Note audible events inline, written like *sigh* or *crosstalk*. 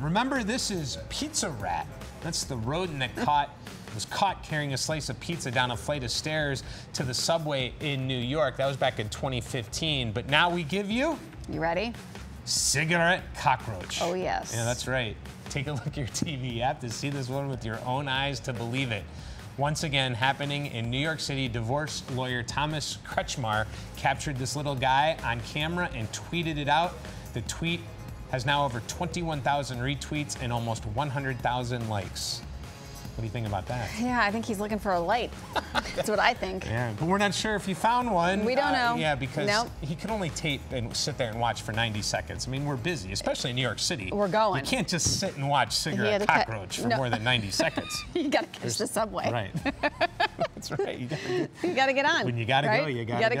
Remember, this is Pizza Rat. That's the rodent that *laughs* caught was caught carrying a slice of pizza down a flight of stairs to the subway in New York. That was back in 2015. But now we give you You ready? cigarette cockroach. Oh, yes. Yeah, that's right. Take a *laughs* look at your TV app to see this one with your own eyes to believe it. Once again, happening in New York City, divorce lawyer Thomas Kretschmar captured this little guy on camera and tweeted it out. The tweet has now over 21,000 retweets and almost 100,000 likes. What do you think about that? Yeah, I think he's looking for a light. *laughs* That's what I think. Yeah, but we're not sure if he found one. We don't uh, know. Yeah, because Nope. he can only tape and sit there and watch for 90 seconds. I mean, we're busy, especially in New York City. We're going. You can't just sit and watch cigarette to cockroach for no. more than 90 *laughs* seconds. You gotta catch the subway. Right. *laughs* That's right. You gotta, You gotta get on. when you gotta right? go, you gotta, go. go.